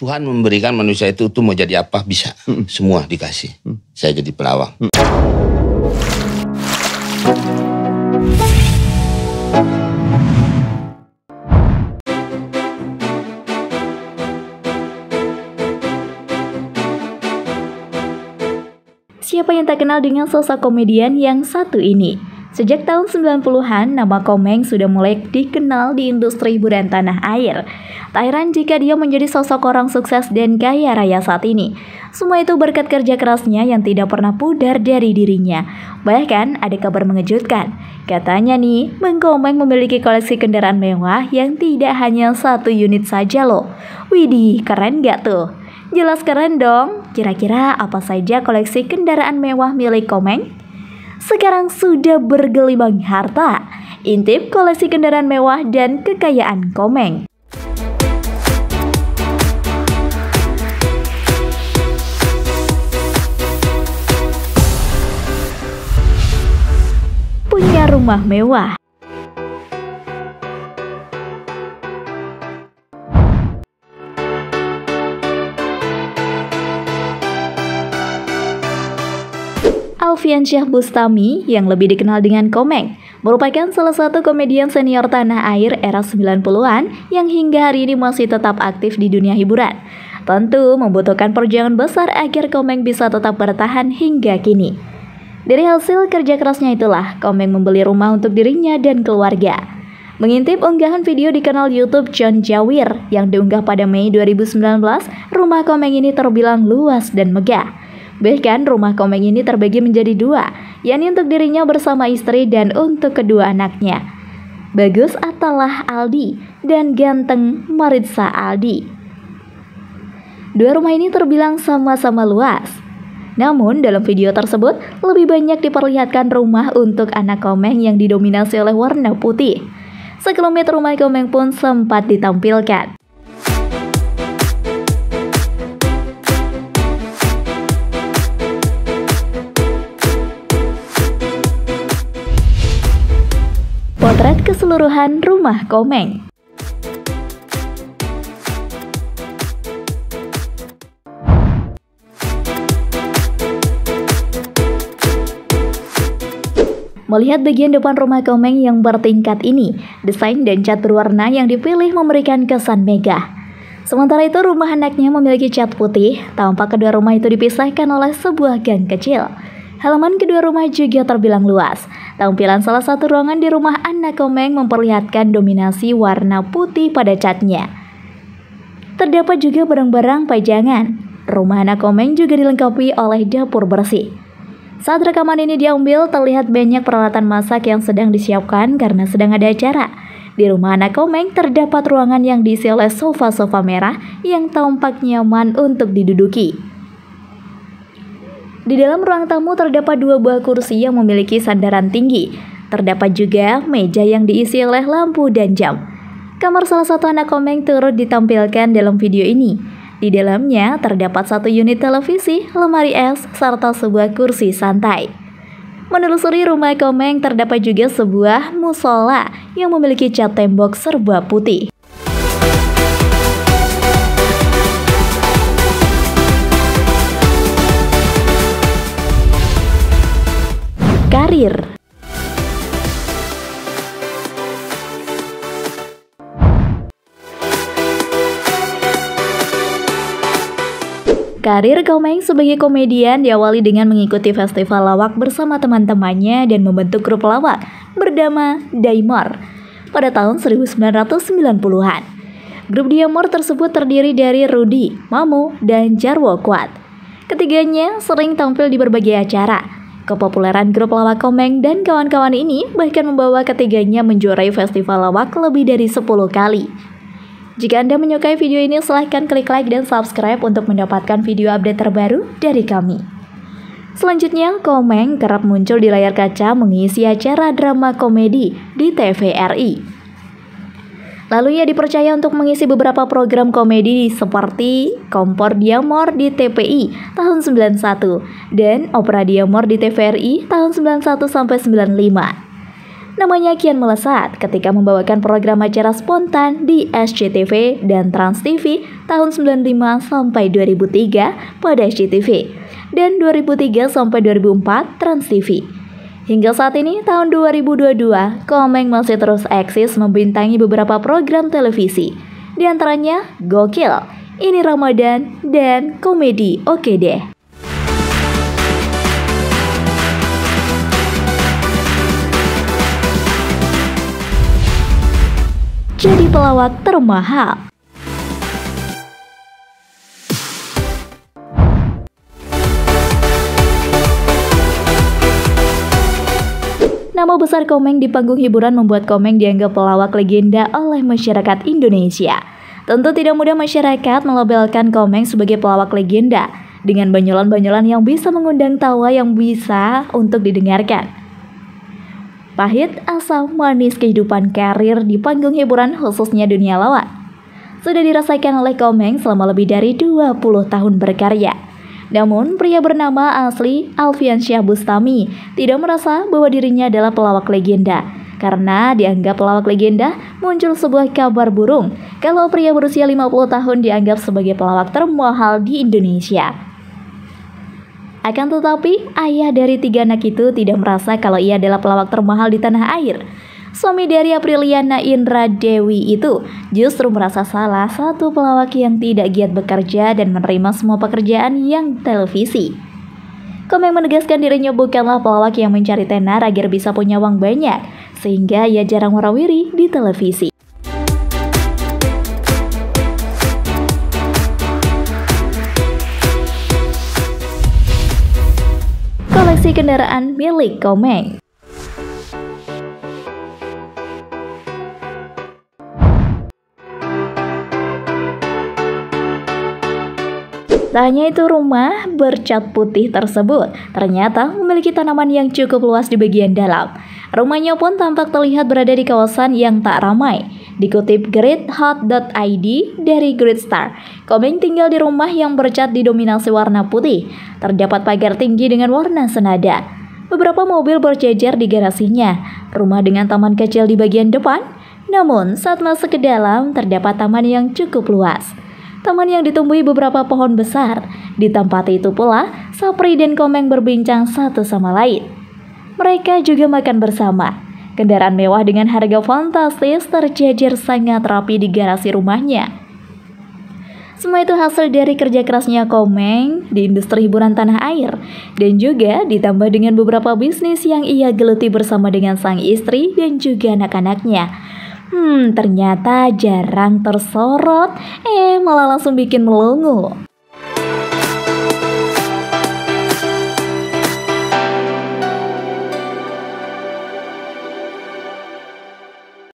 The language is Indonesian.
Tuhan memberikan manusia itu tuh mau jadi apa bisa Mm. semua dikasih. Mm. Saya jadi pelawak. Siapa yang tak kenal dengan sosok komedian yang satu ini? Sejak tahun 90-an, nama Komeng sudah mulai dikenal di industri hiburan tanah air. Tak heran jika dia menjadi sosok orang sukses dan kaya raya saat ini. Semua itu berkat kerja kerasnya yang tidak pernah pudar dari dirinya. Bahkan ada kabar mengejutkan. Katanya nih, Bang Komeng memiliki koleksi kendaraan mewah yang tidak hanya satu unit saja loh. Widih, keren gak tuh? Jelas keren dong. Kira-kira apa saja koleksi kendaraan mewah milik Komeng? Sekarang sudah bergelimang harta. Intip koleksi kendaraan mewah dan kekayaan Komeng. Punya rumah mewah. Alfian Syah Bustami yang lebih dikenal dengan Komeng merupakan salah satu komedian senior tanah air era 90-an yang hingga hari ini masih tetap aktif di dunia hiburan. Tentu membutuhkan perjuangan besar agar Komeng bisa tetap bertahan hingga kini. Dari hasil kerja kerasnya itulah Komeng membeli rumah untuk dirinya dan keluarga. Mengintip unggahan video di kanal YouTube John Jawir yang diunggah pada Mei 2019, rumah Komeng ini terbilang luas dan megah. Bahkan rumah Komeng ini terbagi menjadi dua, yakni untuk dirinya bersama istri dan untuk kedua anaknya. Bagus Atalah Aldi dan ganteng Maritza Aldi. Dua rumah ini terbilang sama-sama luas. Namun dalam video tersebut lebih banyak diperlihatkan rumah untuk anak Komeng yang didominasi oleh warna putih. Sekelumit rumah Komeng pun sempat ditampilkan. Keseluruhan rumah Komeng. Melihat bagian depan rumah Komeng yang bertingkat ini, desain dan cat berwarna yang dipilih memberikan kesan megah. Sementara itu rumah anaknya memiliki cat putih, tampak kedua rumah itu dipisahkan oleh sebuah gang kecil. Halaman kedua rumah juga terbilang luas. Tampilan salah satu ruangan di rumah anak Komeng memperlihatkan dominasi warna putih pada catnya. Terdapat juga barang-barang pajangan. Rumah anak Komeng juga dilengkapi oleh dapur bersih. Saat rekaman ini diambil, terlihat banyak peralatan masak yang sedang disiapkan karena sedang ada acara. Di rumah anak Komeng terdapat ruangan yang diisi oleh sofa-sofa merah yang tampak nyaman untuk diduduki. Di dalam ruang tamu terdapat dua buah kursi yang memiliki sandaran tinggi. Terdapat juga meja yang diisi oleh lampu dan jam. Kamar salah satu anak Komeng turut ditampilkan dalam video ini. Di dalamnya terdapat satu unit televisi, lemari es, serta sebuah kursi santai. Menelusuri rumah Komeng terdapat juga sebuah musola yang memiliki cat tembok serba putih. Karir Karir Komeng sebagai komedian diawali dengan mengikuti festival lawak bersama teman-temannya dan membentuk grup lawak bernama Daimor pada tahun 1990-an. Grup Daimor tersebut terdiri dari Rudy, Mamu, dan Jarwo Kuat. Ketiganya sering tampil di berbagai acara. Kepopuleran grup lawak Komeng dan kawan-kawan ini bahkan membawa ketiganya menjuarai festival lawak lebih dari 10 kali. Jika Anda menyukai video ini, silahkan klik like dan subscribe untuk mendapatkan video update terbaru dari kami. Selanjutnya, Komeng kerap muncul di layar kaca mengisi acara drama komedi di TVRI. Lalu ia dipercaya untuk mengisi beberapa program komedi seperti Kompor Diamor di TPI tahun 91 dan Opera Diamor di TVRI tahun 91 sampai 95. Namanya kian melesat ketika membawakan program acara spontan di SCTV dan Trans TV tahun 95 sampai 2003 pada SCTV dan 2003 sampai 2004 Trans TV. Hingga saat ini tahun 2022, Komeng masih terus eksis membintangi beberapa program televisi, di antaranya Gokil, Ini Ramadan, dan Komedi Oke Deh. Jadi pelawak termahal Nama besar Komeng di panggung hiburan membuat Komeng dianggap pelawak legenda oleh masyarakat Indonesia. Tentu tidak mudah masyarakat melabelkan Komeng sebagai pelawak legenda dengan banyolan-banyolan yang bisa mengundang tawa yang bisa untuk didengarkan. Pahit asam manis kehidupan karir di panggung hiburan khususnya dunia lawan. Sudah dirasakan oleh Komeng selama lebih dari 20 tahun berkarya. Namun, pria bernama asli Alfian Syah Bustami tidak merasa bahwa dirinya adalah pelawak legenda. Karena dianggap pelawak legenda, muncul sebuah kabar burung kalau pria berusia 50 tahun dianggap sebagai pelawak termahal di Indonesia. Akan tetapi, ayah dari tiga anak itu tidak merasa kalau ia adalah pelawak termahal di tanah air. Suami dari Apriliana Indra Dewi itu justru merasa salah satu pelawak yang tidak giat bekerja dan menerima semua pekerjaan yang televisi. Komeng menegaskan dirinya bukanlah pelawak yang mencari tenar agar bisa punya uang banyak, sehingga ia jarang warawiri di televisi. Koleksi kendaraan milik Komeng Tak hanya itu rumah bercat putih tersebut ternyata memiliki tanaman yang cukup luas di bagian dalam. Rumahnya pun tampak terlihat berada di kawasan yang tak ramai. Dikutip greathot.id dari Great Star, Komeng tinggal di rumah yang bercat didominasi warna putih. Terdapat pagar tinggi dengan warna senada. Beberapa mobil berjejer di garasinya, rumah dengan taman kecil di bagian depan. Namun, saat masuk ke dalam, terdapat taman yang cukup luas taman yang ditumbuhi beberapa pohon besar. Di tempat itu pula, Sapri dan Komeng berbincang satu sama lain. Mereka juga makan bersama. Kendaraan mewah dengan harga fantastis terjejer sangat rapi di garasi rumahnya. Semua itu hasil dari kerja kerasnya Komeng di industri hiburan tanah air dan juga ditambah dengan beberapa bisnis yang ia geluti bersama dengan sang istri dan juga anak-anaknya. Hmm, ternyata jarang tersorot, eh malah langsung bikin melongo.